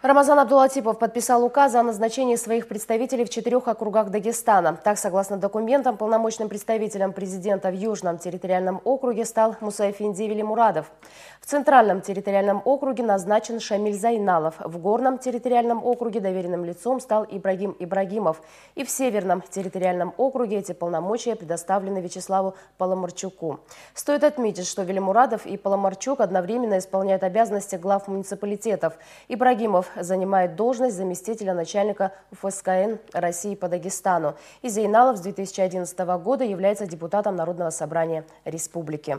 Рамазан Абдулатипов подписал указ о назначении своих представителей в четырех округах Дагестана. Так, согласно документам, полномочным представителем президента в Южном территориальном округе стал Мусаефинди Велимурадов. В Центральном территориальном округе назначен Шамиль Зайналов. В Горном территориальном округе доверенным лицом стал Ибрагим Ибрагимов. И в Северном территориальном округе эти полномочия предоставлены Вячеславу Паламарчуку. Стоит отметить, что Велимурадов и Паламарчук одновременно исполняют обязанности глав муниципалитетов. Ибрагимов занимает должность заместителя начальника ФСКН России по Дагестану. И Зейналов с 2011 года является депутатом Народного собрания республики.